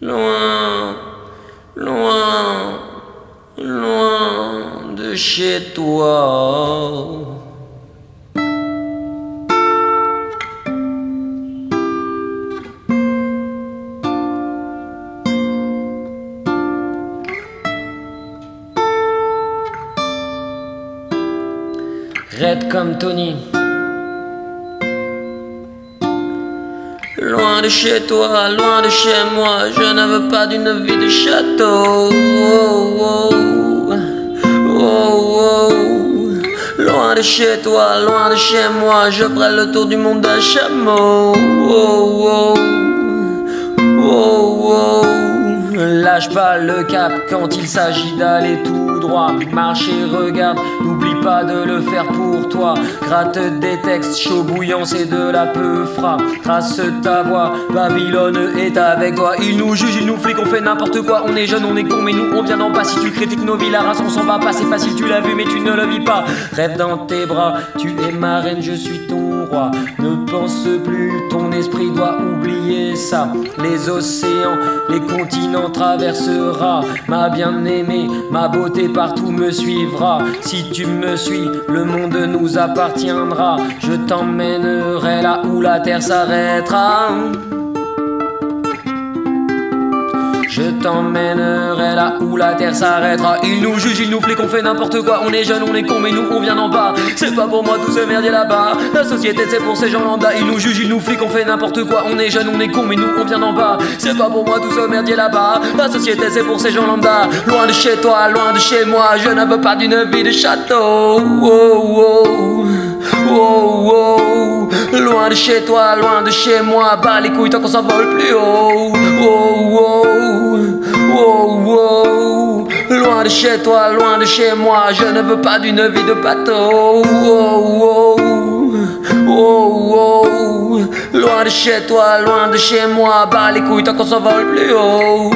loin, loin, loin de chez toi. Red comme Tony. Loin de chez toi, loin de chez moi, je ne veux pas d'une vie de château. Oh, oh, oh, loin de chez toi, loin de chez moi, je ferai le tour du monde d'un chameau. Lâche pas le cap quand il s'agit d'aller tout droit. Marche et regarde, n'oublie pas de le faire pour toi. Gratte des textes chauds bouillants, c'est de la peu frappe. Trace ta voix, Babylone est avec toi. Il nous juge, il nous flic, on fait n'importe quoi. On est jeune, on est con, mais nous on vient d'en bas. Si tu critiques nos vies, la race on s'en va pas. C'est facile, tu l'as vu, mais tu ne le vis pas. Rêve dans tes bras, tu es ma reine, je suis ton roi. Ne pense plus, ton esprit doit oublier ça. Les océans, les continents traversera. Ma bien-aimée, ma beauté partout me suivra. Si tu me suis, le monde nous appartiendra. Je t'emmènerai là où la terre s'arrêtera. Je t'emmènerai là où la terre s'arrêtera. Ils nous jugent, ils nous fliquent, on fait n'importe quoi. On est jeunes, on est con, mais nous on vient d'en bas. C'est pas pour moi tout ce merdier là-bas. La société c'est pour ces gens lambda. Ils nous jugent, ils nous fliquent, on fait n'importe quoi. On est jeunes, on est con, mais nous on vient d'en bas. C'est pas pour moi tout ce merdier là-bas. La société c'est pour ces gens lambda. Loin de chez toi, loin de chez moi. Je ne veux pas d'une vie de château. Oh, oh, oh, chez toi, loin de chez moi. Bas les couilles tant qu'on s'envole plus haut. Oh, oh. Wow, wow, loin de chez toi, loin de chez moi, je ne veux pas d'une vie de bateau. Loin de chez toi, loin de chez moi, bas les couilles tant qu'on s'envole plus haut.